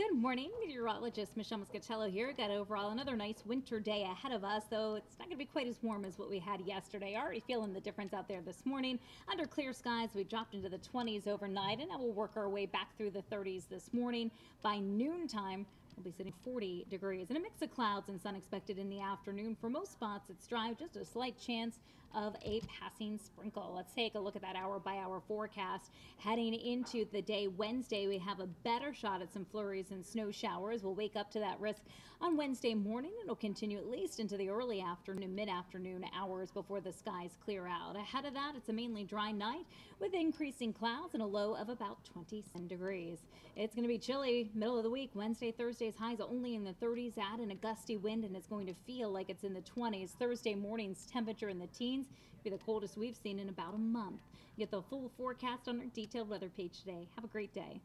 Good morning, meteorologist Michelle Muscatello here. Got overall another nice winter day ahead of us, though it's not going to be quite as warm as what we had yesterday. Already feeling the difference out there this morning. Under clear skies, we dropped into the 20s overnight, and now we'll work our way back through the 30s this morning. By noontime, We'll be sitting 40 degrees and a mix of clouds and sun expected in the afternoon. For most spots, it's dry, just a slight chance of a passing sprinkle. Let's take a look at that hour by hour forecast. Heading into the day Wednesday, we have a better shot at some flurries and snow showers. We'll wake up to that risk on Wednesday morning. It'll continue at least into the early afternoon, mid afternoon hours before the skies clear out. Ahead of that, it's a mainly dry night with increasing clouds and a low of about 27 degrees. It's going to be chilly middle of the week, Wednesday, Thursday highs only in the 30s, add in a gusty wind, and it's going to feel like it's in the 20s. Thursday morning's temperature in the teens be the coldest we've seen in about a month. Get the full forecast on our detailed weather page today. Have a great day.